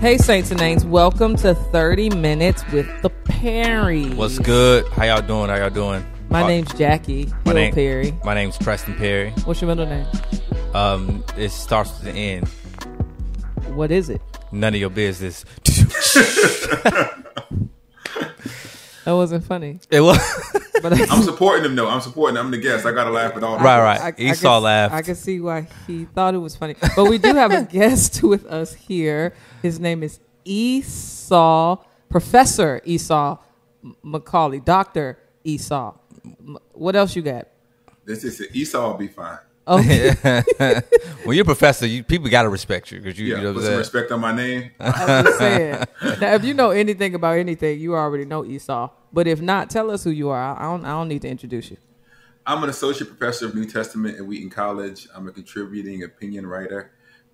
Hey, Saints and Names, welcome to 30 Minutes with the Perry. What's good? How y'all doing? How y'all doing? My Uh, name's Jackie my Hill name- Perry. My name's Preston Perry. What's your middle name? Um, it starts with the N. What is it? None of your business. That wasn't funny. it was But I, I'm supporting him though. I'm supporting. him. I'm the guest. I gotta laugh at all. Right, right. I, I Esau can, laughed. I can see why he thought it was funny. But we do have a guest with us here. His name is Esau, Professor Esau McCaulley, Dr. Esau. What else you got? This is. Esau will be fine. Oh, when you're a professor, you, people got to respect you because you, Yeah, you know put what some respect on my name. I'm just saying. Now, if you know anything about anything, you already know Esau. But if not, tell us who you are. I don't. I don't need to introduce you. I'm an associate professor of New Testament at Wheaton College. I'm a contributing opinion writer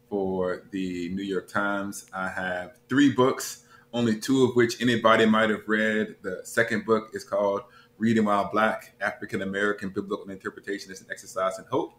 for the New York Times. I have three books, only two of which anybody might have read. The second book is called Reading While Black African American Biblical Interpretation as an Exercise in Hope.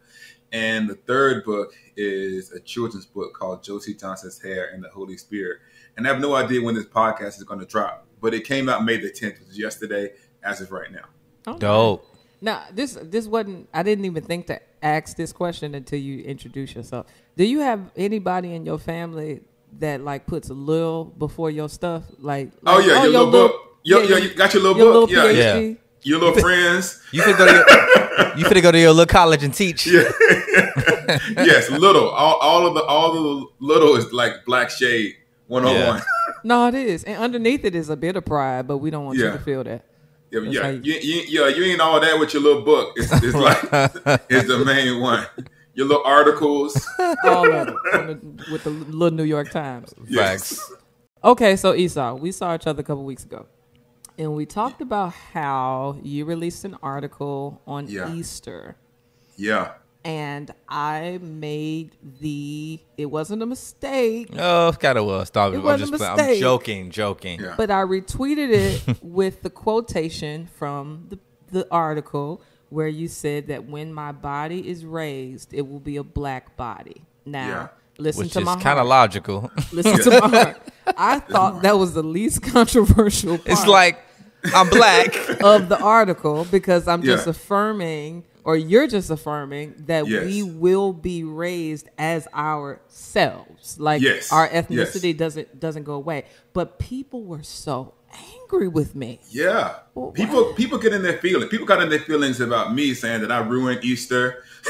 And the third book is a children's book called Josie Johnson's Hair and the Holy Spirit. And I have no idea when this podcast is going to drop, but it came out May the 10th, which is yesterday, as of right now. Okay. Dope. Now, this this wasn't. I didn't even think to ask this question until you introduce yourself. Do you have anybody in your family that like puts a little before your stuff? Like, Oh like, yeah, oh, your little book. Yo, yo, you got your little your book. little yeah, PhD? Yeah. your little friends. You could go to your, you finna go to your little college and teach. Yeah. yes, little. All, all of the all of the little is like black shade 101. No, it is, and underneath it is a bit of pride, but we don't want you to feel that. Yeah, That's yeah, you, you- you, yeah, you ain't all that with your little book. It's, it's like it's the main one. Your little articles. All of it on the, with the little New York Times. Yes. Facts. Okay, so Esau, we saw each other a couple weeks ago, and we talked about how you released an article on Yeah. Easter. Yeah. And I made the. It wasn't a mistake, Oh, it kind of was. Stop It it. I'm wasn't just a playing. I'm mistake. joking, joking. Yeah. but I retweeted it with the quotation from the the article where you said that when my body is raised, it will be a black body. Now, Yeah. listen Which to is my kind of logical. Listen to my heart. I thought that was the least controversial. Part. it's like I'm black. of the article because I'm just Yeah. affirming, or you're just affirming that Yes. we will be raised as ourselves. Like Yes. our ethnicity doesn't doesn't go away. But people were so angry with me. Yeah. Well, People people get in their feelings. People got in their feelings about me saying that I ruined Easter.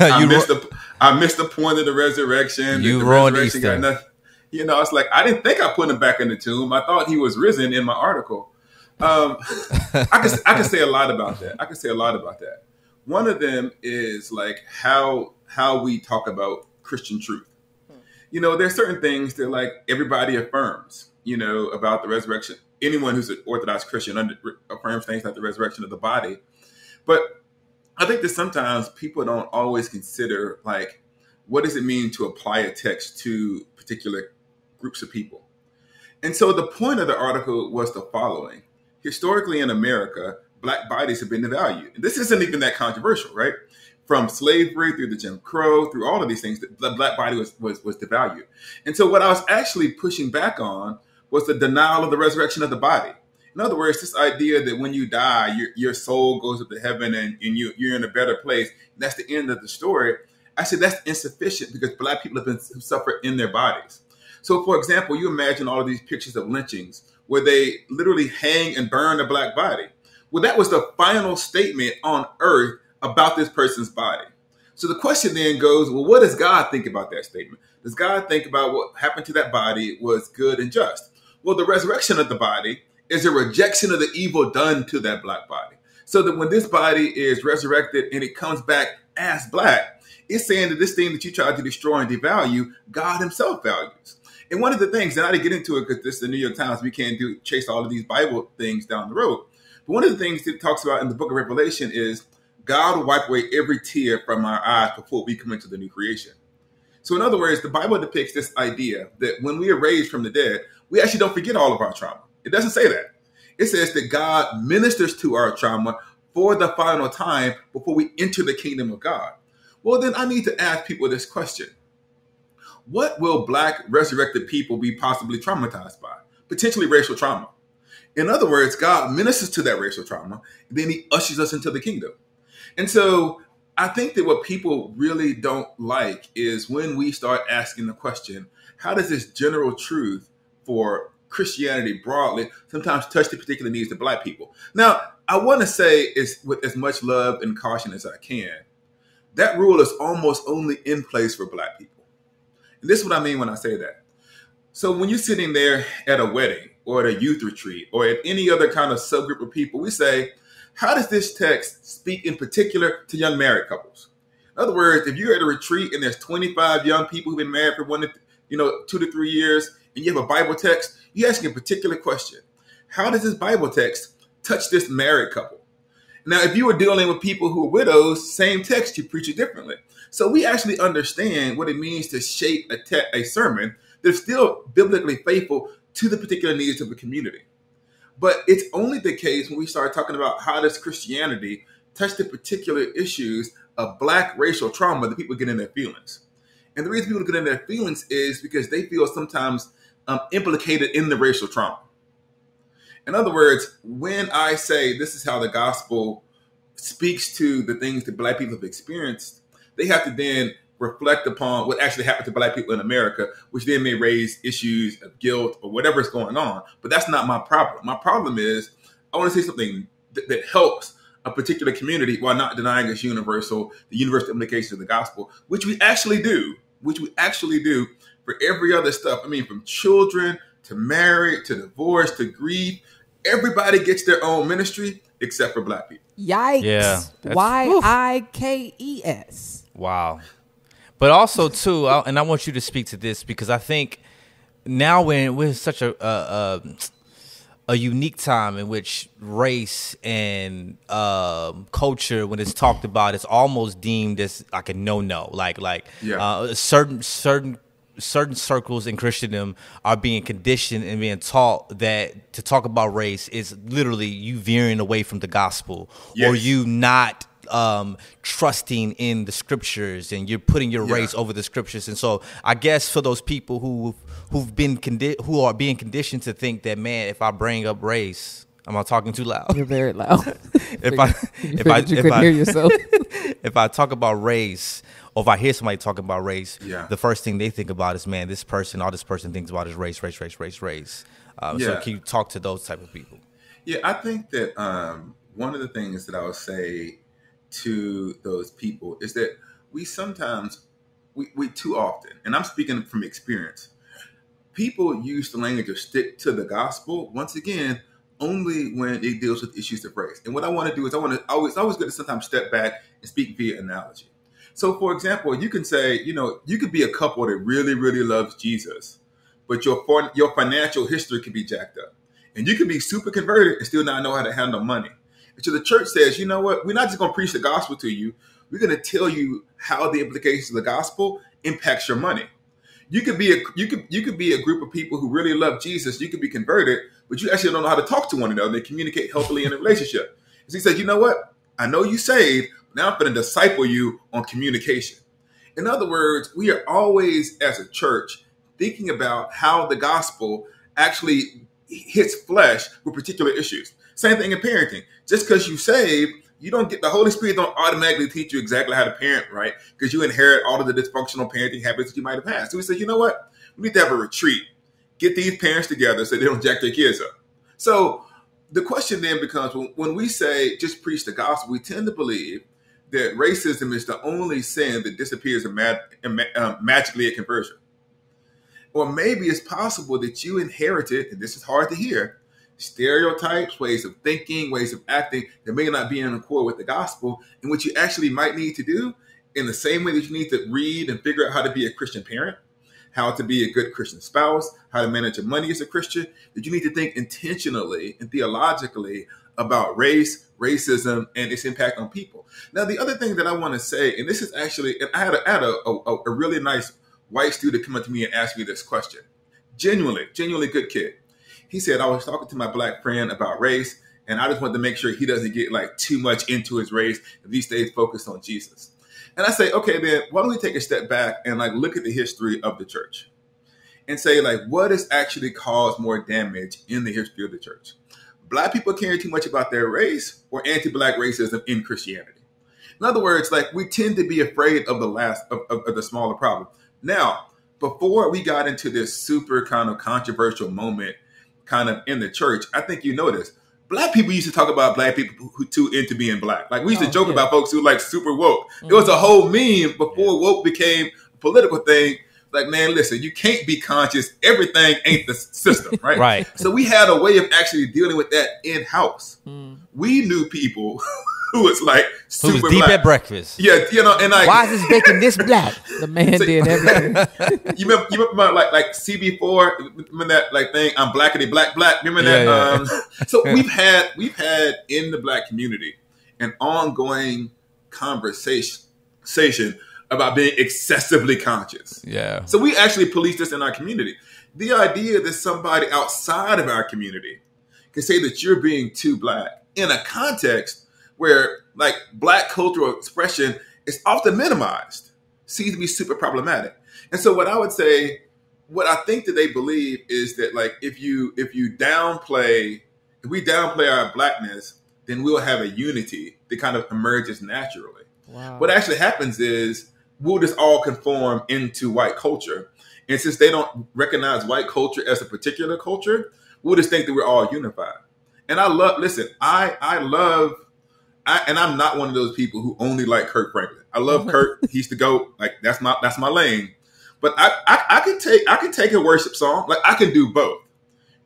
I You ru- missed the I missed the point of the resurrection. You the ruined resurrection got Easter. nothing- You know, it's like I didn't think I put him back in the tomb. I thought he was risen in my article. Um, I can I can say a lot about that. I can say a lot about that. One of them is like how how we talk about Christian truth. Hmm. You know, there's certain things that like everybody affirms. You know about the resurrection. Anyone who's an Orthodox Christian under, affirms things like the resurrection of the body. But I think that sometimes people don't always consider like what does it mean to apply a text to particular groups of people. And so the point of the article was the following. Historically in America, black bodies have been devalued. And this isn't even that controversial, right? From slavery through the Jim Crow, through all of these things, the black body was, was, was devalued. And so what I was actually pushing back on was the denial of the resurrection of the body. In other words, this idea that when you die, your, your soul goes up to heaven and, and you, you're in a better place. That's the end of the story. I said that's insufficient because black people have been have suffered in their bodies. So, for example, you imagine all of these pictures of lynchings where they literally hang and burn a black body. Well, that was the final statement on earth about this person's body. So the question then goes, well, what does God think about that statement? Does God think about what happened to that body was good and just? Well, the resurrection of the body is a rejection of the evil done to that black body. So that when this body is resurrected and it comes back as black, it's saying that this thing that you tried to destroy and devalue, God Himself values. And one of the things, and I didn't get into it because this is the New York Times, we can't do chase all of these Bible things down the road. But one of the things that it talks about in the book of Revelation is God will wipe away every tear from our eyes before we come into the new creation. So, in other words, the Bible depicts this idea that when we are raised from the dead, we actually don't forget all of our trauma. It doesn't say that. It says that God ministers to our trauma for the final time before we enter the kingdom of God. Well, then I need to ask people this question what will black resurrected people be possibly traumatized by? Potentially racial trauma. In other words, God ministers to that racial trauma, and then he ushers us into the kingdom. And so I think that what people really don't like is when we start asking the question, how does this general truth for Christianity broadly sometimes touch the particular needs of black people? Now, I want to say is with as much love and caution as I can, that rule is almost only in place for black people. And this is what I mean when I say that. So when you're sitting there at a wedding or at a youth retreat or at any other kind of subgroup of people, we say, how does this text speak in particular to young married couples? In other words, if you're at a retreat and there's 25 young people who've been married for one you know, two to three years, and you have a Bible text, you ask a particular question. How does this Bible text touch this married couple? Now, if you were dealing with people who are widows, same text, you preach it differently. So we actually understand what it means to shape a, te- a sermon that's still biblically faithful to the particular needs of the community. But it's only the case when we start talking about how does Christianity touch the particular issues of black racial trauma that people get in their feelings. And the reason people get in their feelings is because they feel sometimes um, implicated in the racial trauma. In other words, when I say this is how the gospel speaks to the things that black people have experienced, they have to then reflect upon what actually happened to black people in America, which then may raise issues of guilt or whatever is going on. But that's not my problem. My problem is I want to say something that, that helps a particular community while not denying its universal, the universal implications of the gospel, which we actually do, which we actually do for every other stuff. I mean, from children to marriage to divorce to grief, everybody gets their own ministry except for black people. Yikes. Yeah, that's- Y I K E S. Wow. But also too, I, and I want you to speak to this because I think now when we're in such a a, a, a unique time in which race and um, culture, when it's talked about, it's almost deemed as like a no no. Like like Yeah. uh, certain certain certain circles in Christendom are being conditioned and being taught that to talk about race is literally you veering away from the gospel or you not um, trusting in the scriptures and you're putting your Yeah. race over the scriptures. And so I guess for those people who who've been condi- who are being conditioned to think that man, if I bring up race, am I talking too loud? You're very loud. if I if I you if I, hear yourself. if I talk about race, or if I hear somebody talking about race, Yeah. the first thing they think about is, man, this person, all this person thinks about is race, race, race, race, race. Um, So can you talk to those type of people? Yeah, I think that um, one of the things that I would say to those people is that we sometimes, we, we too often, and I'm speaking from experience, people use the language of stick to the gospel, once again, only when it deals with issues of race. And what I want to do is I want to always, always good to sometimes step back and speak via analogy. So, for example, you can say, you know, you could be a couple that really, really loves Jesus, but your your financial history could be jacked up, and you could be super converted and still not know how to handle money. So the church says, you know what? We're not just going to preach the gospel to you. We're going to tell you how the implications of the gospel impacts your money. You could be a you could you could be a group of people who really love Jesus. You could be converted, but you actually don't know how to talk to one another and communicate healthily in a relationship. So he said, you know what? I know you saved. Now I'm going to disciple you on communication. In other words, we are always, as a church, thinking about how the gospel actually hits flesh with particular issues. Same thing in parenting. Just because you save, you don't get the Holy Spirit don't automatically teach you exactly how to parent, right? Because you inherit all of the dysfunctional parenting habits that you might have had. So we said, you know what? We need to have a retreat. Get these parents together so they don't jack their kids up. So the question then becomes when, we say just preach the gospel, we tend to believe that racism is the only sin that disappears um, magically at conversion. Or maybe it's possible that you inherited, and this is hard to hear, stereotypes, ways of thinking, ways of acting that may not be in accord with the gospel, and what you actually might need to do in the same way that you need to read and figure out how to be a Christian parent, how to be a good Christian spouse, how to manage your money as a Christian, that you need to think intentionally and theologically about race, racism, and its impact on people. Now, the other thing that I want to say, and this is actually, and I had a, I had a, a, a really nice white student come up to me and ask me this question. Genuinely, genuinely good kid. He said, I was talking to my black friend about race, and I just wanted to make sure he doesn't get like too much into his race if he stays focused on Jesus. And I say, okay, then why don't we take a step back and like look at the history of the church and say like what has actually caused more damage in the history of the church? Black people caring too much about their race or anti-black racism in Christianity. In other words, like we tend to be afraid of the last of, of, of the smaller problem. Now, before we got into this super kind of controversial moment kind of in the church, I think you noticed black people used to talk about black people who too into being black. Like we used to Oh, joke yeah. about folks who like super woke. It was a whole meme before woke became a political thing. Like, man, listen, you can't be conscious. Everything ain't the system, right? Right. So we had a way of actually dealing with that in house. Mm. We knew people who was like Who super was deep black. at breakfast? Yeah, you know, and like Why is this bacon this black? The man So- did everything. you remember, you remember like like CB4, remember that like thing? I'm blackity black black. Remember that? Yeah, yeah. Um, so we've had we've had in the black community an ongoing conversation conversation about being excessively conscious. Yeah. So we actually police this in our community. The idea that somebody outside of our community can say that you're being too black in a context where like black cultural expression is often minimized seems to be super problematic. And so what I would say, what I think that they believe is that like if you if you downplay if we downplay our blackness, then we'll have a unity that kind of emerges naturally. Wow. What actually happens is we'll just all conform into white culture. And since they don't recognize white culture as a particular culture, we'll just think that we're all unified. And I love, listen, I I love, I, and I'm not one of those people who only like Kirk Franklin. I love uh-huh. Kirk. He's the goat. Like that's my that's my lane. But I, I I can take I can take a worship song. Like I can do both,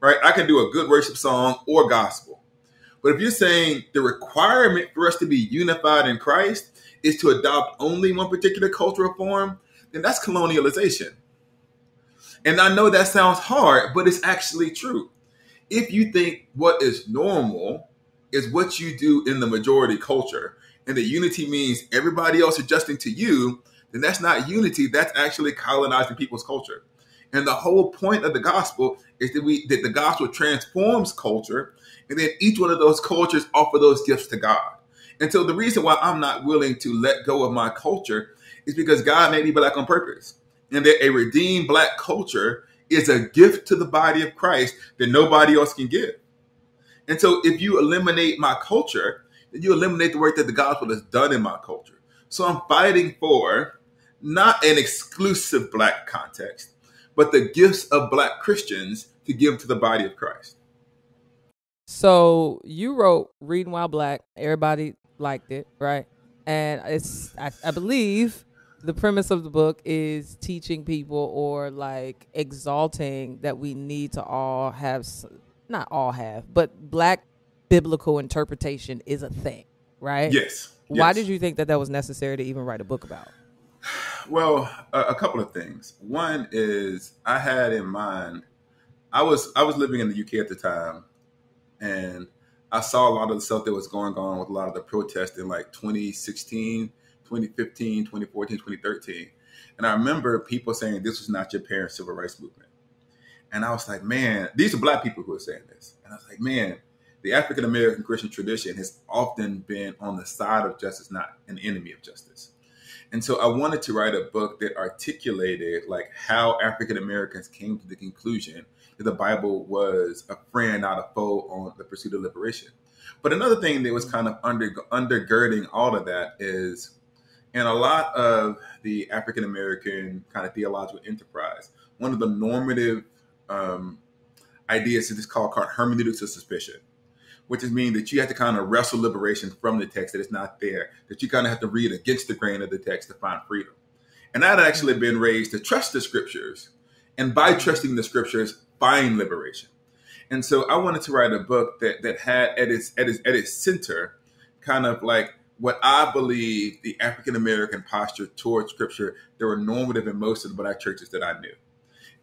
right? I can do a good worship song or gospel. But if you're saying the requirement for us to be unified in Christ is to adopt only one particular cultural form, then that's colonialization. And I know that sounds hard, but it's actually true. If you think what is normal is what you do in the majority culture, and that unity means everybody else adjusting to you, then that's not unity. That's actually colonizing people's culture. And the whole point of the gospel is that we that the gospel transforms culture, and then each one of those cultures offer those gifts to God. And so the reason why I'm not willing to let go of my culture is because God made me black on purpose. And that a redeemed black culture is a gift to the body of Christ that nobody else can give. And so if you eliminate my culture, then you eliminate the work that the gospel has done in my culture. So I'm fighting for not an exclusive black context, but the gifts of black Christians to give to the body of Christ. So you wrote "Reading While Black." Everybody liked it, right? And it's I, I believe the premise of the book is teaching people or like exalting that we need to all have, not all have, but black biblical interpretation is a thing, right? Yes. Why yes. did you think that that was necessary to even write a book about? Well, a, a couple of things. One is I had in mind I was I was living in the UK at the time and I saw a lot of the stuff that was going on with a lot of the protests in like 2016, 2015, 2014, 2013. And I remember people saying this was not your parents' civil rights movement. And I was like, man, these are black people who are saying this. And I was like, man, the African American Christian tradition has often been on the side of justice, not an enemy of justice. And so I wanted to write a book that articulated like how African Americans came to the conclusion that the Bible was a friend, not a foe on the pursuit of liberation. But another thing that was kind of under undergirding all of that is in a lot of the African American kind of theological enterprise, one of the normative um, ideas is called, called hermeneutics of suspicion which is mean that you have to kind of wrestle liberation from the text that it's not there, that you kind of have to read against the grain of the text to find freedom. And I'd actually been raised to trust the scriptures, and by trusting the scriptures, find liberation. And so I wanted to write a book that that had at its at its at its center, kind of like what I believe the African American posture towards scripture that were normative in most of the black churches that I knew.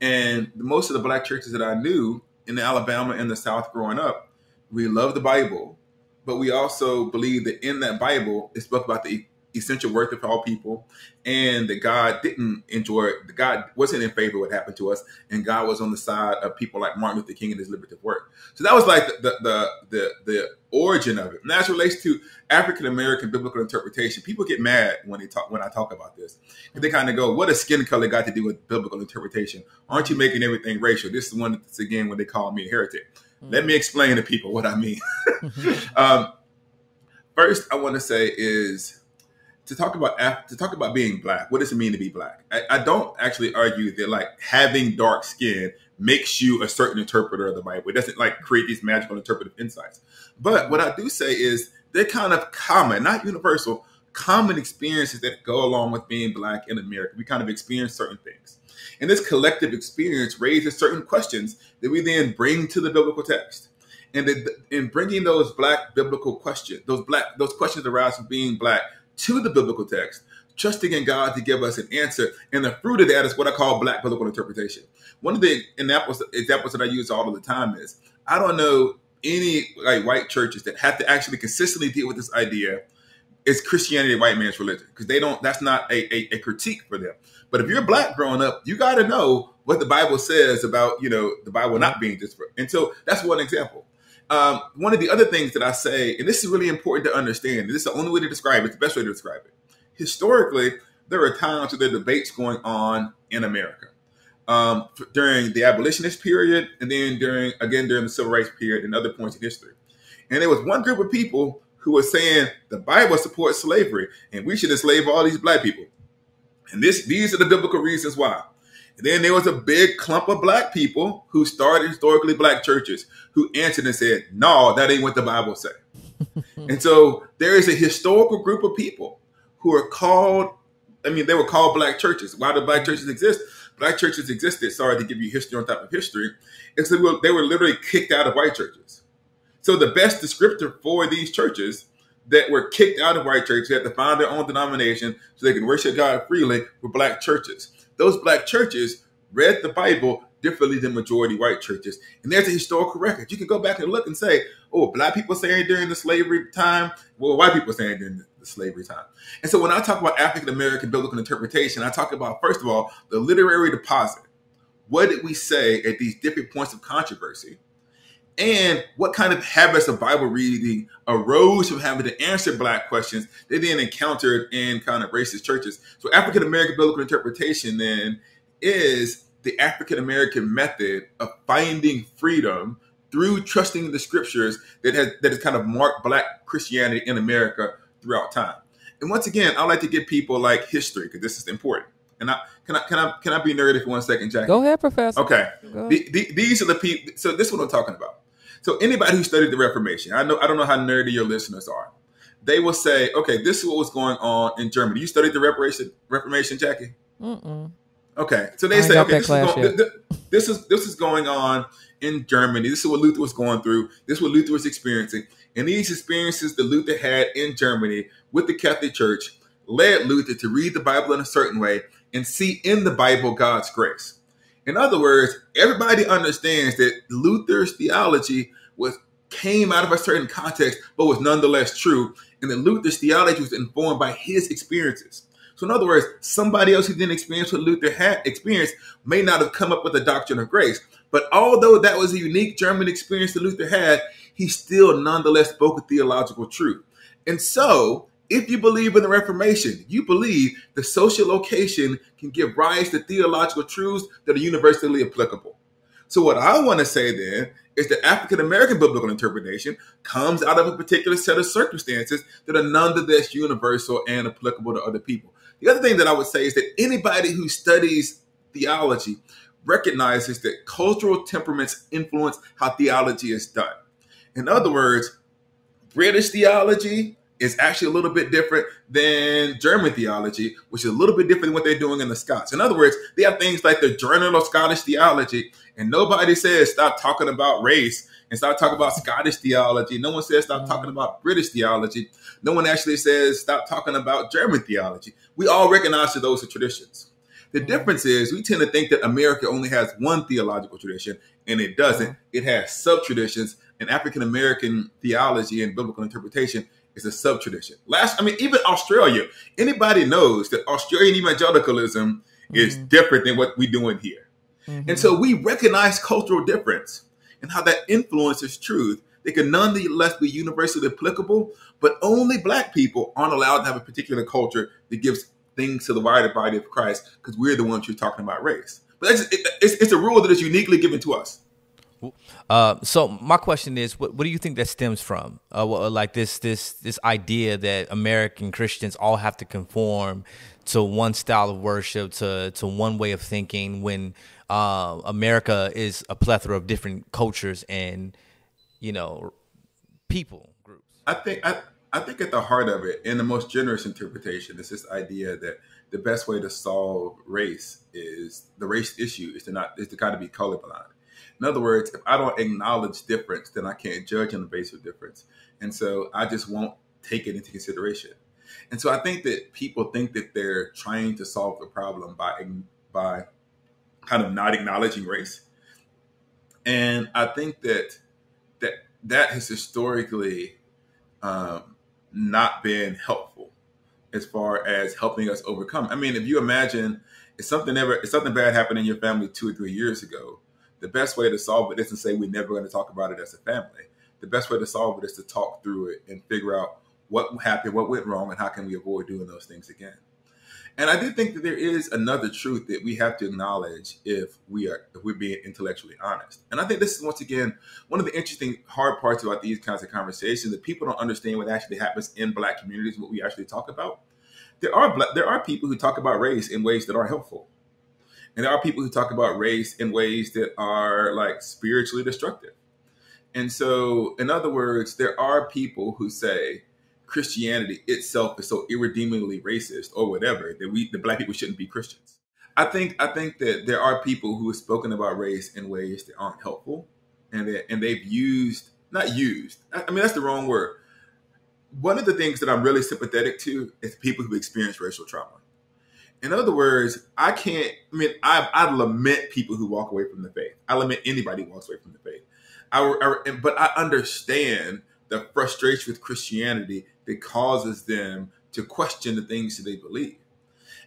And most of the black churches that I knew in Alabama and the South growing up, we love the Bible, but we also believe that in that Bible, it spoke about the essential worth of all people, and that God didn't enjoy God wasn't in favor of what happened to us, and God was on the side of people like Martin Luther King and his liberative work. So that was like the the the the, the origin of it. And as it relates to African American biblical interpretation, people get mad when they talk when I talk about this. They kind of go, "What does skin color got to do with biblical interpretation? Aren't you making everything racial?" This is one that's again when they call me a heretic. Mm-hmm. Let me explain to people what I mean. um, first, I want to say is to talk about to talk about being black. What does it mean to be black? I, I, don't actually argue that like having dark skin makes you a certain interpreter of the Bible. It doesn't like create these magical interpretive insights. But what I do say is they're kind of common, not universal, common experiences that go along with being black in America. We kind of experience certain things. And this collective experience raises certain questions that we then bring to the biblical text. And in bringing those black biblical questions, those black those questions arise from being black to the biblical text, trusting in God to give us an answer. And the fruit of that is what I call black biblical interpretation. One of the examples, examples that I use all of the time is I don't know any like white churches that have to actually consistently deal with this idea is Christianity white man's religion because they don't. That's not a, a, a, critique for them. But if you're black growing up, you got to know what the Bible says about you know the Bible not being just for. And so that's one example. Um, one of the other things that I say, and this is really important to understand. This is the only way to describe it. It's the best way to describe it. Historically, there are times where there are debates going on in America um, during the abolitionist period, and then during again during the civil rights period and other points in history. And there was one group of people who were saying the Bible supports slavery and we should enslave all these black people. And this these are the biblical reasons why. And then there was a big clump of black people who started historically black churches who answered and said, No, that ain't what the Bible say. and so there is a historical group of people who are called, I mean, they were called black churches. Why do black churches exist? Black churches existed, sorry to give you history on top of history, is they were, they were literally kicked out of white churches. So the best descriptor for these churches that were kicked out of white churches, they had to find their own denomination so they can worship God freely were black churches. Those black churches read the Bible differently than majority white churches. And there's a historical record. You can go back and look and say, oh, black people saying during the slavery time, well, white people saying during the slavery time. And so when I talk about African American biblical interpretation, I talk about, first of all, the literary deposit. What did we say at these different points of controversy? And what kind of habits of Bible reading arose from having to answer black questions they then encountered in kind of racist churches. So African American biblical interpretation then is the African American method of finding freedom through trusting the scriptures that has that has kind of marked black Christianity in America throughout time. And once again, I like to give people like history because this is important. And I can I can I can I be nerdy for one second, Jack? Go ahead, Professor. Okay. The, the, these are the people. So this is what I'm talking about. So anybody who studied the Reformation, I know I don't know how nerdy your listeners are. They will say, okay, this is what was going on in Germany. You studied the Reformation, Reformation, Jackie? Mm-mm. Okay, so they say, okay, this is, going, this is this is going on in Germany. This is what Luther was going through. This is what Luther was experiencing, and these experiences that Luther had in Germany with the Catholic Church led Luther to read the Bible in a certain way and see in the Bible God's grace. In other words, everybody understands that Luther's theology was came out of a certain context, but was nonetheless true, and that Luther's theology was informed by his experiences. So, in other words, somebody else who didn't experience what Luther had experienced may not have come up with the doctrine of grace. But although that was a unique German experience that Luther had, he still nonetheless spoke a theological truth. And so, if you believe in the Reformation, you believe the social location can give rise to theological truths that are universally applicable. So, what I want to say then is that African American biblical interpretation comes out of a particular set of circumstances that are nonetheless universal and applicable to other people. The other thing that I would say is that anybody who studies theology recognizes that cultural temperaments influence how theology is done. In other words, British theology is actually a little bit different than German theology, which is a little bit different than what they're doing in the Scots. In other words, they have things like the Journal of Scottish Theology, and nobody says stop talking about race and stop talking about Scottish theology. No one says stop talking mm. about British theology. No one actually says stop talking about German theology. We all recognize that those are traditions. The mm. difference is we tend to think that America only has one theological tradition, and it doesn't. Mm. It has sub traditions, and African American theology and biblical interpretation It's a sub tradition. Last, I mean, even Australia. Anybody knows that Australian evangelicalism mm-hmm. is different than what we're doing here, mm-hmm. and so we recognize cultural difference and how that influences truth. They can nonetheless be universally applicable, but only black people aren't allowed to have a particular culture that gives things to the wider body of Christ because we're the ones who are talking about race. But that's, it, it's, it's a rule that is uniquely given to us. Uh, so my question is, what, what do you think that stems from? Uh, like this this this idea that American Christians all have to conform to one style of worship, to to one way of thinking, when uh, America is a plethora of different cultures and you know people groups. I think I, I think at the heart of it, in the most generous interpretation, is this idea that the best way to solve race is the race issue is to not is to kind of be colorblind. In other words, if I don't acknowledge difference, then I can't judge on the basis of difference, and so I just won't take it into consideration. And so I think that people think that they're trying to solve the problem by by kind of not acknowledging race, and I think that that that has historically um, not been helpful as far as helping us overcome. I mean, if you imagine if something ever if something bad happened in your family two or three years ago, the best way to solve it isn't say we're never going to talk about it as a family. The best way to solve it is to talk through it and figure out what happened, what went wrong, and how can we avoid doing those things again. And I do think that there is another truth that we have to acknowledge if we are if we're being intellectually honest. And I think this is once again one of the interesting hard parts about these kinds of conversations that people don't understand what actually happens in black communities, what we actually talk about. There are black, there are people who talk about race in ways that are helpful. And there are people who talk about race in ways that are like spiritually destructive. And so, in other words, there are people who say, Christianity itself is so irredeemably racist or whatever that we the black people shouldn't be Christians. I think I think that there are people who have spoken about race in ways that aren't helpful, and that and they've used not used. I, I mean that's the wrong word. One of the things that I'm really sympathetic to is people who experience racial trauma. In other words, I can't. I mean, I, I lament people who walk away from the faith. I lament anybody who walks away from the faith. I, I but I understand the frustration with Christianity that causes them to question the things that they believe.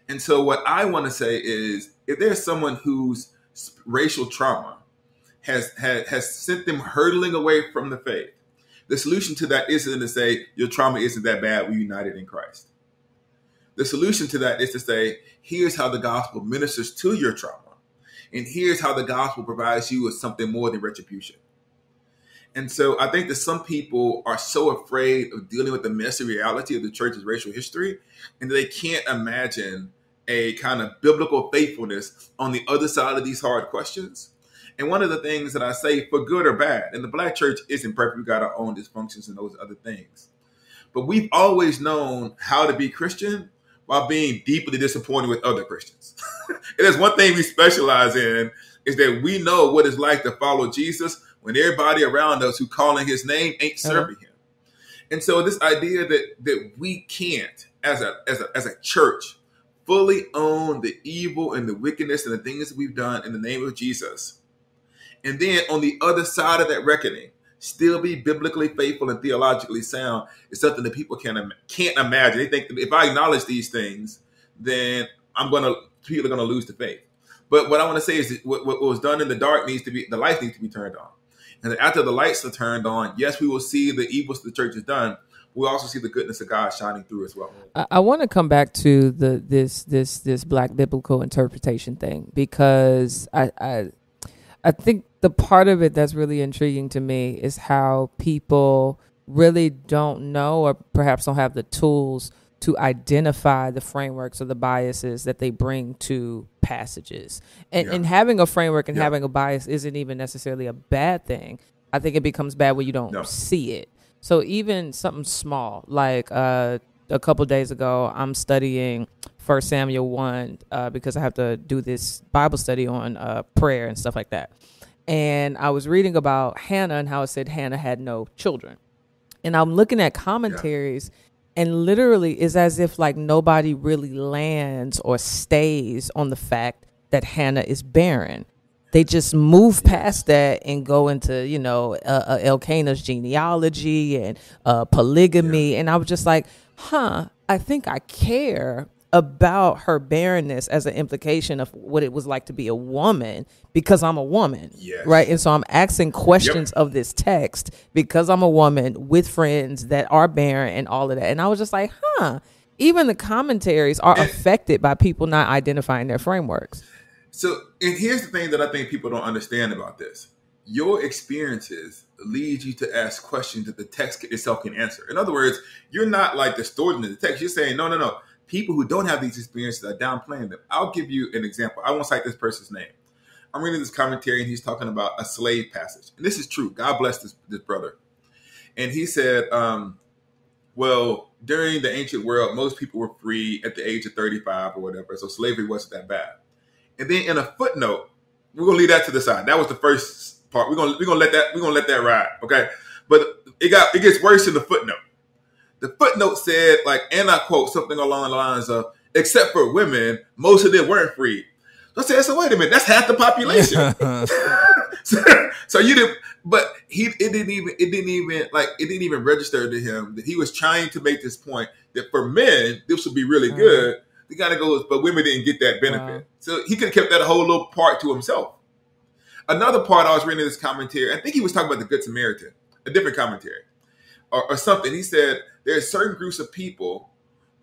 And so, what I want to say is if there's someone whose racial trauma has, has, has sent them hurtling away from the faith, the solution to that isn't to say your trauma isn't that bad, we're united in Christ. The solution to that is to say, here's how the gospel ministers to your trauma. And here's how the gospel provides you with something more than retribution. And so I think that some people are so afraid of dealing with the messy reality of the church's racial history, and they can't imagine a kind of biblical faithfulness on the other side of these hard questions. And one of the things that I say, for good or bad, and the black church isn't perfect, we've got our own dysfunctions and those other things. But we've always known how to be Christian while being deeply disappointed with other Christians. it is one thing we specialize in is that we know what it's like to follow Jesus when everybody around us who calling his name ain't uh-huh. serving him. And so this idea that that we can't as a as a as a church fully own the evil and the wickedness and the things that we've done in the name of Jesus. And then on the other side of that reckoning, still be biblically faithful and theologically sound is something that people can't can't imagine. They think if I acknowledge these things, then I'm gonna people are gonna lose the faith. But what I want to say is what, what was done in the dark needs to be the light needs to be turned on. And after the lights are turned on, yes, we will see the evils the church has done. We also see the goodness of God shining through as well. I, I want to come back to the this this this black biblical interpretation thing because I, I I think the part of it that's really intriguing to me is how people really don't know or perhaps don't have the tools to identify the frameworks or the biases that they bring to passages. And, yeah. and having a framework and yeah. having a bias isn't even necessarily a bad thing. I think it becomes bad when you don't no. see it. So even something small, like uh, a couple days ago, I'm studying First Samuel one uh, because I have to do this Bible study on uh, prayer and stuff like that. And I was reading about Hannah and how it said Hannah had no children. And I'm looking at commentaries. Yeah and literally is as if like nobody really lands or stays on the fact that Hannah is barren. they just move past that and go into you know uh, uh, Elkanah's genealogy and uh, polygamy, and I was just like, huh, I think I care about her barrenness as an implication of what it was like to be a woman because I'm a woman. Yes. Right. And so I'm asking questions of this text because I'm a woman with friends that are barren and all of that. And I was just like, huh, even the commentaries are affected by people not identifying their frameworks. So, and here's the thing that I think people don't understand about this. Your experiences lead you to ask questions that the text itself can answer. In other words, you're not like distorting the text. You're saying, no, no, no. People who don't have these experiences are downplaying them. I'll give you an example. I won't cite this person's name. I'm reading this commentary and he's talking about a slave passage. And this is true. God bless this, this brother. And he said, um, well, during the ancient world, most people were free at the age of 35 or whatever. So slavery wasn't that bad. And then in a footnote, we're gonna leave that to the side. That was the first part. We're gonna we're gonna let that we're gonna let that ride. Okay. But it got it gets worse in the footnote. The footnote said, like, and I quote something along the lines of, except for women, most of them weren't free. So I said, so wait a minute, that's half the population. so, so you didn't but he it didn't even it didn't even like it didn't even register to him that he was trying to make this point that for men this would be really Mhm. good. The guy that goes, but women didn't get that benefit. So he could have kept that whole little part to himself. Another part I was reading this commentary, I think he was talking about the Good Samaritan, a different commentary, or, or something. He said there are certain groups of people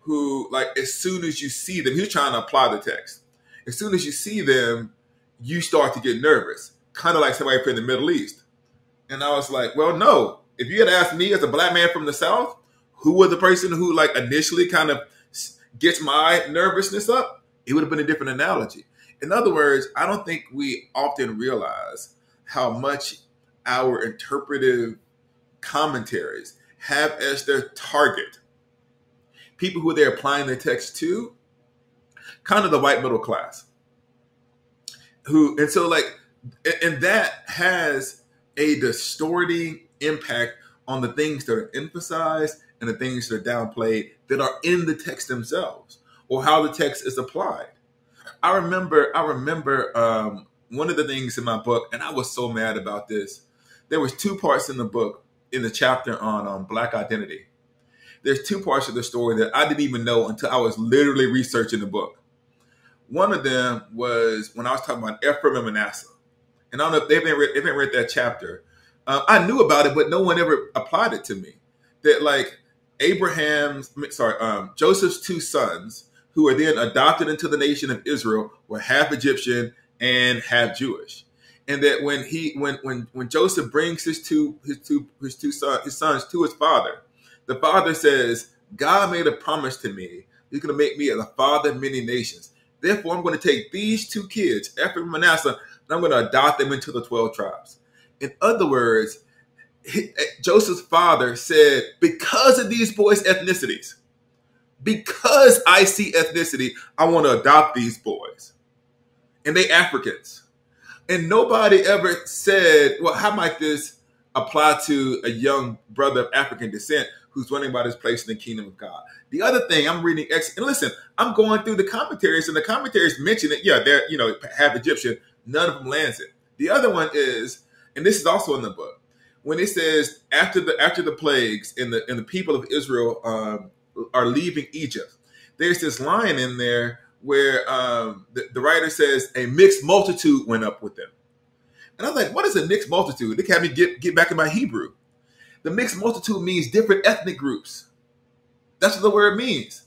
who, like, as soon as you see them, he was trying to apply the text. As soon as you see them, you start to get nervous, kind of like somebody from the Middle East. And I was like, well, no. If you had asked me as a black man from the South, who was the person who, like, initially kind of gets my nervousness up, it would have been a different analogy. In other words, I don't think we often realize how much our interpretive commentaries have as their target people who they're applying the text to, kind of the white middle class. Who and so like and that has a distorting impact on the things that are emphasized and the things that are downplayed that are in the text themselves or how the text is applied. I remember I remember um, one of the things in my book, and I was so mad about this. There was two parts in the book in the chapter on um, black identity. There's two parts of the story that I didn't even know until I was literally researching the book. One of them was when I was talking about Ephraim and Manasseh, and I don't know if they've been read, they haven't read that chapter. Uh, I knew about it, but no one ever applied it to me. That like Abraham's, sorry, um, Joseph's two sons, who were then adopted into the nation of Israel, were half Egyptian and half Jewish. And that when he, when when when Joseph brings his two his two his two son, his sons to his father, the father says, "God made a promise to me. He's going to make me the father of many nations. Therefore, I'm going to take these two kids, Ephraim and Manasseh, and I'm going to adopt them into the twelve tribes." In other words, he- eh, Joseph's father said, because of these boys' ethnicities, because I see ethnicity, I want to adopt these boys. And they Africans. And nobody ever said, well, how might this apply to a young brother of African descent who's running about his place in the kingdom of God? The other thing I'm reading, ex- and listen, I'm going through the commentaries, and the commentaries mention it. Yeah, they're, you know, half Egyptian. None of them lands it. The other one is, and this is also in the book, when it says after the after the plagues and the and the people of Israel um, are leaving Egypt, there's this line in there where um, the, the writer says a mixed multitude went up with them, and I was like, what is a mixed multitude? They had me get get back in my Hebrew. The mixed multitude means different ethnic groups. That's what the word means.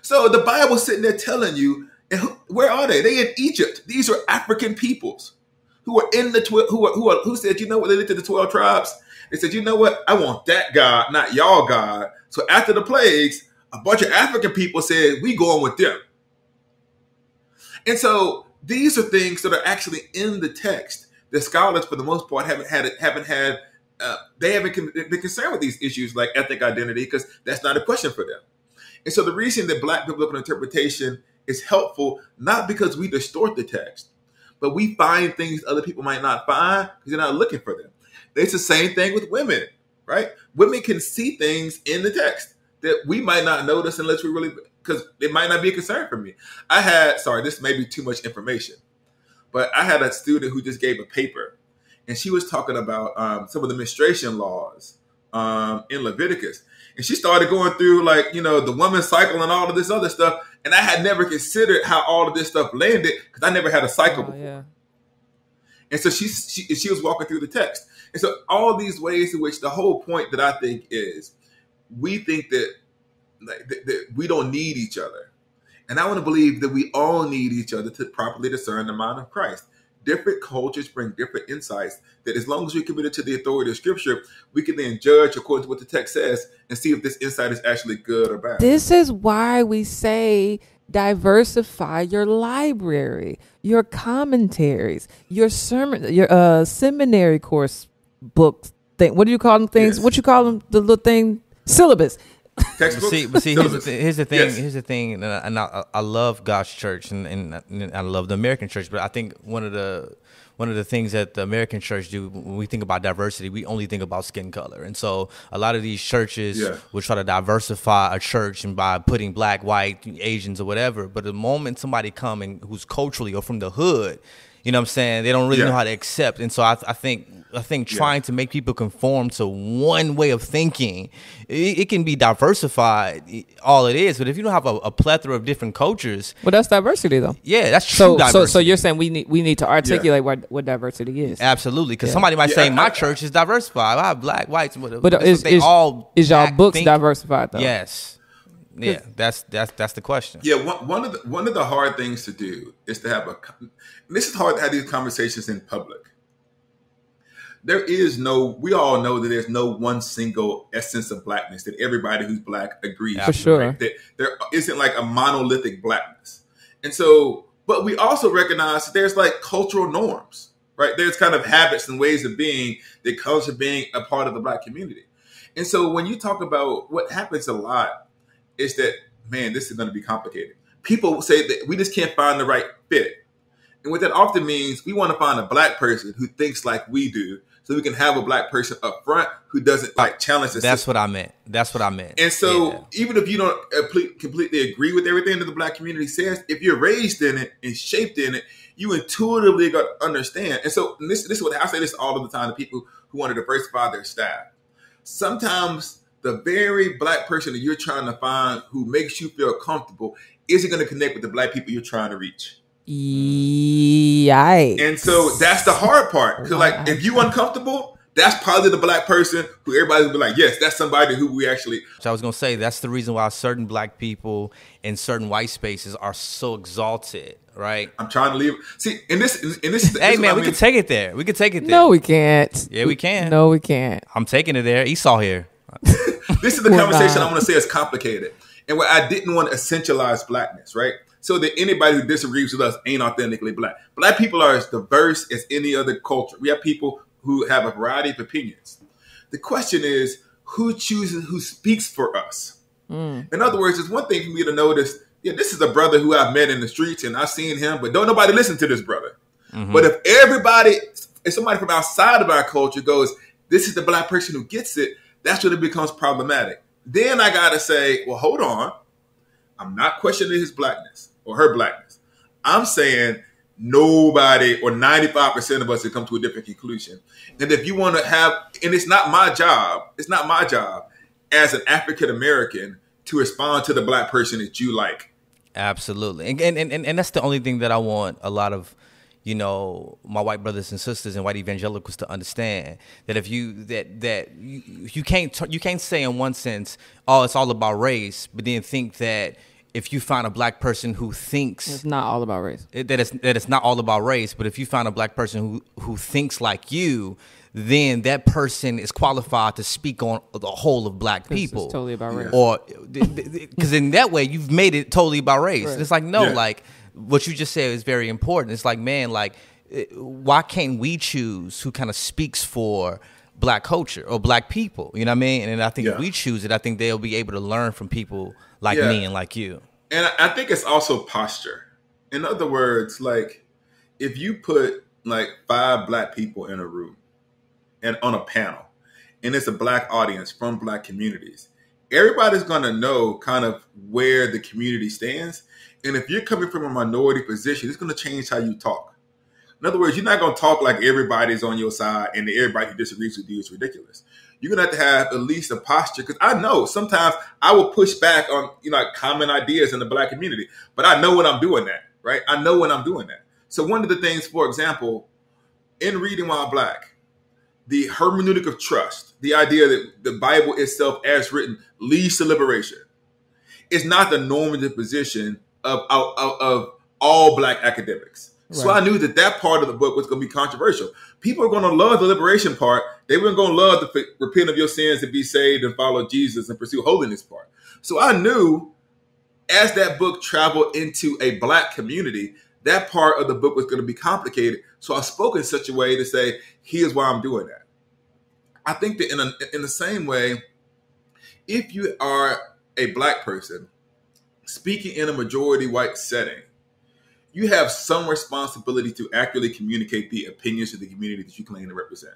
So the Bible's sitting there telling you, who, where are they? They in Egypt. These are African peoples who are in the tw- who are, who are, who said, you know what? They looked at the twelve tribes. They said, you know what? I want that God, not y'all God. So after the plagues, a bunch of African people said, we going with them. And so these are things that are actually in the text. The scholars, for the most part, haven't had it, haven't had. Uh, they haven't con- been concerned with these issues like ethnic identity because that's not a question for them. And so the reason that Black biblical interpretation is helpful, not because we distort the text, but we find things other people might not find because they're not looking for them. It's the same thing with women, right? Women can see things in the text that we might not notice unless we really, because it might not be a concern for me. I had, sorry, this may be too much information, but I had a student who just gave a paper, and she was talking about um, some of the menstruation laws um, in Leviticus, and she started going through like you know the woman's cycle and all of this other stuff, and I had never considered how all of this stuff landed because I never had a cycle Oh, before. yeah. And so she, she she was walking through the text. And so all these ways in which the whole point that I think is we think that like we don't need each other. And I want to believe that we all need each other to properly discern the mind of Christ. Different cultures bring different insights that as long as we're committed to the authority of scripture, we can then judge according to what the text says and see if this insight is actually good or bad. This is why we say diversify your library, your commentaries, your sermon, your uh, seminary course books. Thing. What do you call them? Things. Yes. What you call them? The little thing. Syllabus. Textbooks, see, but see, here's the, here's the thing. Yes. Here's the thing, and I, and I, I love God's church, and, and, and I love the American church. But I think one of the one of the things that the American church do when we think about diversity, we only think about skin color, and so a lot of these churches Yeah. will try to diversify a church and by putting black, white, Asians, or whatever. But the moment somebody come and who's culturally or from the hood, you know what I'm saying, they don't really Yeah. know how to accept, and so I, I think. I think Yeah. trying to make people conform to one way of thinking, it, it can be diversified, all it is. But if you don't have a, a plethora of different cultures, Well, that's diversity, though. yeah, that's true So, so, diversity. so you're saying we need we need to articulate what what diversity is. Absolutely, because Yeah. somebody might Yeah, say I- my I- church is diversified. I have black, whites, whatever. But is what they is, all is y'all books think. diversified though? Yes, yeah, that's that's that's the question. Yeah, one, one of the one of the hard things to do is to have a. This is hard to have these conversations in public. There is no. We all know that there's no one single essence of blackness that everybody who's black agrees. For to, sure. right? That there isn't like a monolithic blackness, and so. But we also recognize that there's like cultural norms, right? There's kind of habits and ways of being that comes from being a part of the black community. And so when you talk about what happens a lot is that man, this is going to be complicated. People say that we just can't find the right fit. And what that often means, we want to find a black person who thinks like we do, so we can have a black person up front who doesn't like challenge the That's system. what I meant. That's what I meant. And so, Yeah. even if you don't completely agree with everything that the black community says, if you're raised in it and shaped in it, you intuitively got to understand. And so, and this, this is what I say this all of the time to people who want to diversify their staff. Sometimes the very black person that you're trying to find who makes you feel comfortable isn't going to connect with the black people you're trying to reach. Yikes. And so that's the hard part. Because like if you uncomfortable, that's probably the black person who everybody will be like, yes, that's somebody who we actually So I was gonna say that's the reason why certain black people in certain white spaces are so exalted, right? I'm trying to leave. See, and this, and this, this Hey is what man, I we mean. can take it there. We can take it there. no, we can't. Yeah, we can. No, we can't. I'm taking it there. Esau here. this is the conversation. I want to say is complicated, and where I didn't want to essentialize blackness, right? So that anybody who disagrees with us ain't authentically black. Black people are as diverse as any other culture. We have people who have a variety of opinions. The question is, who chooses who speaks for us? Mm. In other words, it's one thing for me to notice, yeah, this is a brother who I've met in the streets and I've seen him, but don't nobody listen to this brother. Mm-hmm. But if everybody, if somebody from outside of our culture goes, this is the black person who gets it, that's when it becomes problematic. Then I gotta say, well, hold on. I'm not questioning his blackness or her blackness. I'm saying nobody or 95% of us have come to a different conclusion. And if you want to have, and it's not my job, it's not my job as an African American to respond to the black person that you like. Absolutely, and, and and and that's the only thing that I want a lot of, you know, my white brothers and sisters and white evangelicals to understand that if you that that you, you can't t- you can't say in one sense, oh, it's all about race, but then think that if you find a black person who thinks It's not all about race. it- that it's that it's not all about race, but if you find a black person who who thinks like you, then that person is qualified to speak on the whole of black it's people. totally about race. Or because in that way you've made it totally about race. Right. It's like no, Yeah. like what you just said is very important. It's like man, like eh, why can't we choose who kind of speaks for black culture or black people? You know what I mean? And I think if we choose it, I think they'll be able to learn from people like Yeah. me and like you. And I- I think it's also posture. In other words, like if you put like five black people in a room and on a panel, and it's a black audience from black communities, everybody's gonna know kind of where the community stands. And if you're coming from a minority position, it's gonna change how you talk. In other words, you're not going to talk like everybody's on your side and everybody who disagrees with you is ridiculous. You're going to have to have at least a posture because I know sometimes I will push back on you know common ideas in the black community, but I know when I'm doing that, right? I know when I'm doing that. So one of the things, for example, in reading while black, the hermeneutic of trust, the idea that the Bible itself, as written, leads to liberation, is not the normative position of, of, of all black academics. So I knew that that part of the book was going to be controversial. People are going to love the liberation part. They weren't going to love the repent of your sins and be saved and follow Jesus and pursue holiness part. So I knew as that book traveled into a black community, that part of the book was going to be complicated. So I spoke in such a way to say, here's why I'm doing that. I think that in, a, in the same way, if you are a black person speaking in a majority white setting, you have some responsibility to accurately communicate the opinions of the community that you claim to represent.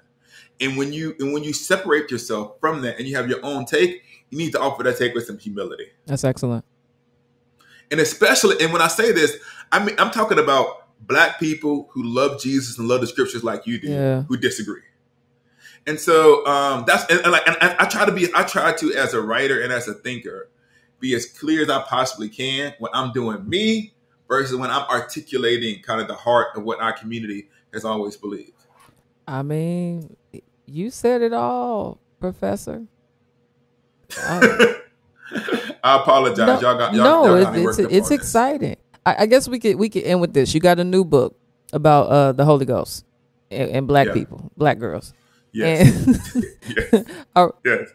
And when you and when you separate yourself from that and you have your own take, you need to offer that take with some humility. That's excellent. And especially, and when I say this, I mean I'm talking about black people who love Jesus and love the scriptures like you do, Yeah. who disagree. And so um, that's and, and like and I, I try to be I try to as a writer and as a thinker be as clear as I possibly can when I'm doing me versus when I'm articulating kind of the heart of what our community has always believed. I mean, you said it all, Professor. I- I apologize. no, y'all got y'all, no, y'all got it's it's, it's exciting. I, I guess we could we could end with this. You got a new book about uh, the Holy Ghost and, and black Yeah. people, black girls. Yes. And- yes. Yes.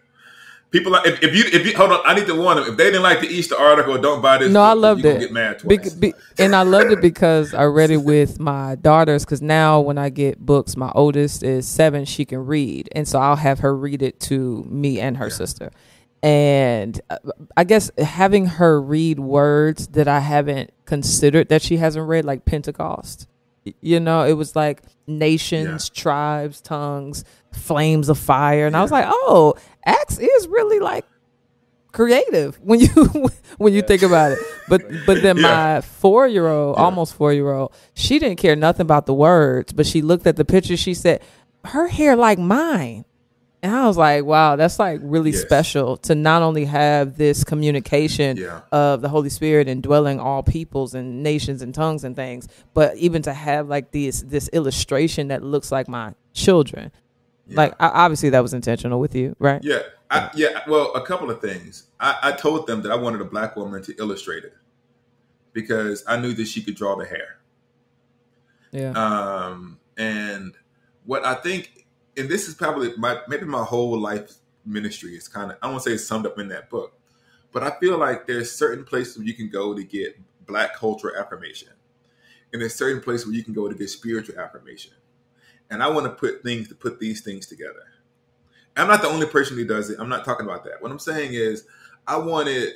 People, like- if, if you if you hold on, I need to warn them. If they didn't like the Easter article, don't buy this. no, I book, loved you're it. Get mad Be- twice. be- and I loved it because I read it with my daughters. Because now, when I get books, my oldest is seven; she can read, and so I'll have her read it to me and her sister. And uh, I guess having her read words that I haven't considered that she hasn't read, like Pentecost. You know, it was like nations, tribes, tongues, flames of fire, and I was like, "Oh, Acts is really like creative when you when you think about it. But but then Yeah. my four year old, Yeah. almost four year old, she didn't care nothing about the words, but she looked at the picture. She said, "Her hair like mine." And I was like, wow, that's like really Yes. special to not only have this communication Yeah. of the Holy Spirit indwelling all peoples and nations and tongues and things, but even to have like this this illustration that looks like my children. Like I, obviously that was intentional with you, right? Yeah, I, yeah. Well, a couple of things. I, I told them that I wanted a black woman to illustrate it because I knew that she could draw the hair. Yeah. Um, and what I think, and this is probably my maybe my whole life ministry is kind of I to say summed up in that book, but I feel like there's certain places where you can go to get black cultural affirmation, and there's certain places where you can go to get spiritual affirmation. And I want to put things to put these things together. I'm not the only person who does it. I'm not talking about that. What I'm saying is, I wanted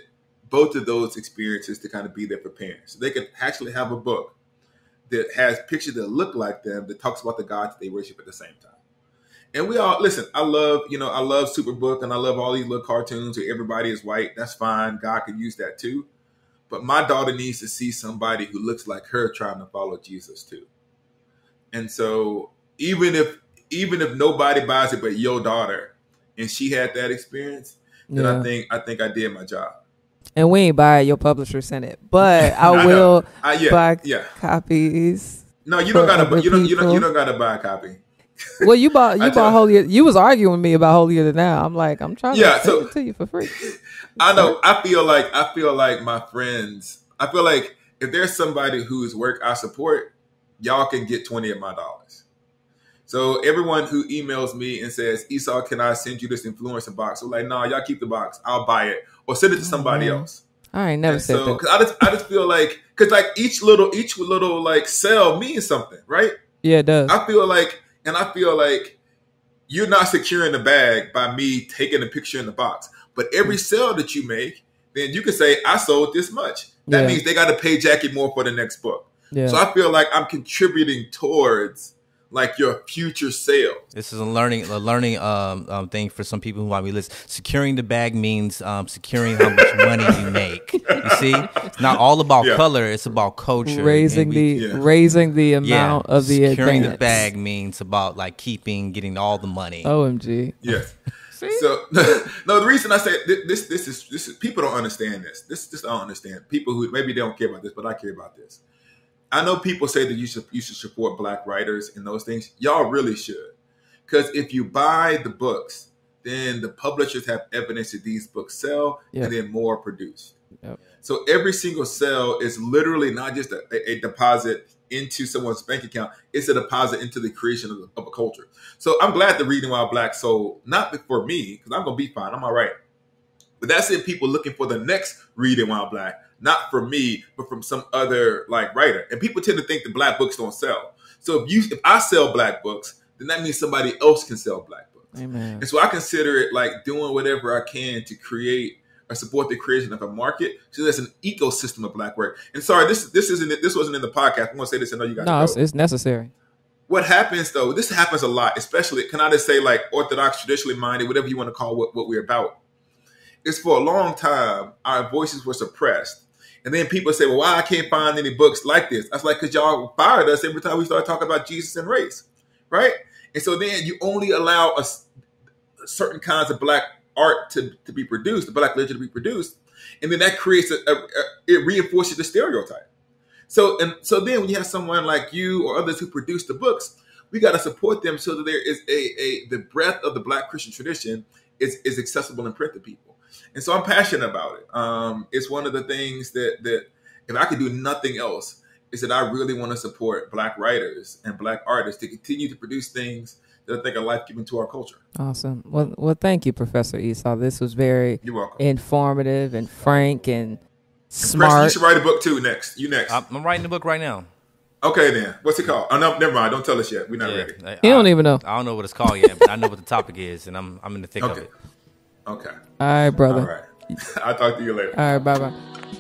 both of those experiences to kind of be there for parents. So they could actually have a book that has pictures that look like them that talks about the gods that they worship at the same time. And we all listen. I love, you know, I love Superbook and I love all these little cartoons where everybody is white. That's fine. God could use that too. But my daughter needs to see somebody who looks like her trying to follow Jesus too. And so even if even if nobody buys it but your daughter, and she had that experience, then Yeah. I think I think I did my job. And we ain't buy it, your publisher sent it. But I I will I, yeah, buy yeah. copies. No, you don't gotta. You don't. You don't. You don't gotta buy a copy. Well, you bought you bought holier. You was arguing with me about holier than thou. I'm like, I'm trying Yeah, to so- it to you for free. I know. I feel like I feel like my friends. I feel like if there's somebody whose work I support, y'all can get twenty of my dollars. So everyone who emails me and says, "Esau, can I send you this influencer box?" I'm like, "No, y'all keep the box. I'll buy it or send it to oh, somebody man. else." I ain't never And said so, that. cause I just, I just feel like, cause like each little, each little like cell means something, right? Yeah, it does. I feel like, and I feel like you're not securing the bag by me taking a picture in the box. But every mm. sale that you make, then you can say, I sold this much. That Yeah. means they got to pay Jackie more for the next book. yeah. So I feel like I'm contributing towards like your future sales. This is a learning a learning um, um, thing for some people who might be listening. Securing the bag means um, securing how much money you make. You see, it's not all about Yeah. color; it's about culture. raising And the Yeah. raising the yeah, amount of the securing advance. the bag means about like keeping, getting all the money. OMG. Yes. So no, the reason I say thi- this, this is this is people don't understand this. This this I don't understand. People who maybe they don't care about this, but I care about this. I know people say that you should you should support black writers and those things. Y'all really should, because if you buy the books, then the publishers have evidence that these books sell, Yeah. and then more are produced. Yep. So every single sale is literally not just a, a- deposit into someone's bank account; it's a deposit into the creation of, of a culture. So I'm glad the Reading While Black sold, not for me, because I'm gonna be fine. I'm all right. But that's it, people looking for the next Reading While Black, not for me, but from some other like writer. And people tend to think that black books don't sell. So if you if I sell black books, then that means somebody else can sell black books. Amen. And so I consider it like doing whatever I can to create or support the creation of a market. So there's an ecosystem of black work. And sorry, this this isn't this wasn't in the podcast. I'm gonna say this. I know you guys. No, it's, it's necessary. what happens though? This happens a lot, especially can I just say like orthodox, traditionally minded, whatever you want to call what, what we're about. Is for a long time our voices were suppressed. And then people say, well, why I can't find any books like this? I was like, because y'all fired us every time we started talking about Jesus and race, right? And so then you only allow us certain kinds of black art to, to be produced, the black literature to be produced, and then that creates a, a, a it reinforces the stereotype. So and so then when you have someone like you or others who produce the books, we got to support them so that there is a, a the breadth of the Black Christian tradition is is accessible in print to people. And so I'm passionate about it. Um, it's one of the things that that if I could do nothing else, is that I really want to support Black writers and Black artists to continue to produce things that I think are life giving to our culture. Awesome. Well, well, thank you, Professor Esau. This was very informative and frank and Preston, you should write a book too. Next, you next. I'm I'm writing a book right now. okay, then what's it called? Oh no, never mind. Don't tell us yet. We're not ready. I, You don't even know. I don't know what it's called yet, but I know what the topic is, and I'm I'm in the thick of it. Okay. All right, brother. All right. I'll talk to you later. All right, bye bye.